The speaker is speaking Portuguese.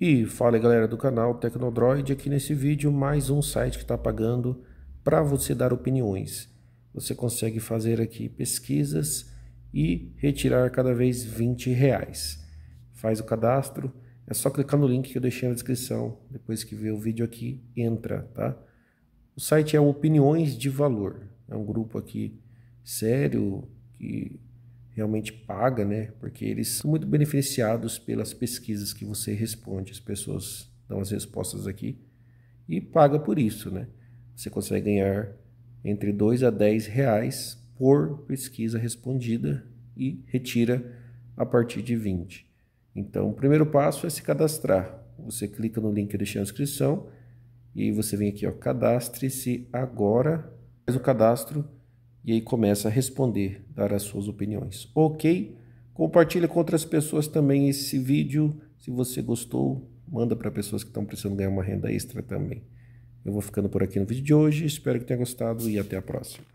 E fala galera do canal Tecnodroid, aqui nesse vídeo mais um site que está pagando para você dar opiniões. Você consegue fazer aqui pesquisas e retirar cada vez 20 reais. Faz o cadastro, é só clicar no link que eu deixei na descrição, depois que ver o vídeo aqui, entra, tá? O site é Opiniões de Valor, é um grupo aqui sério que realmente paga, né? Porque eles são muito beneficiados pelas pesquisas que você responde. As pessoas dão as respostas aqui e paga por isso, né? Você consegue ganhar entre 2 a 10 reais por pesquisa respondida e retira a partir de 20. Então, o primeiro passo é se cadastrar. Você clica no link que eu deixei na descrição e você vem aqui, ó, cadastre-se agora, faz o cadastro e aí começa a responder, dar as suas opiniões. Ok? Compartilha com outras pessoas também esse vídeo. Se você gostou, manda para pessoas que estão precisando ganhar uma renda extra também. Eu vou ficando por aqui no vídeo de hoje. Espero que tenha gostado e até a próxima.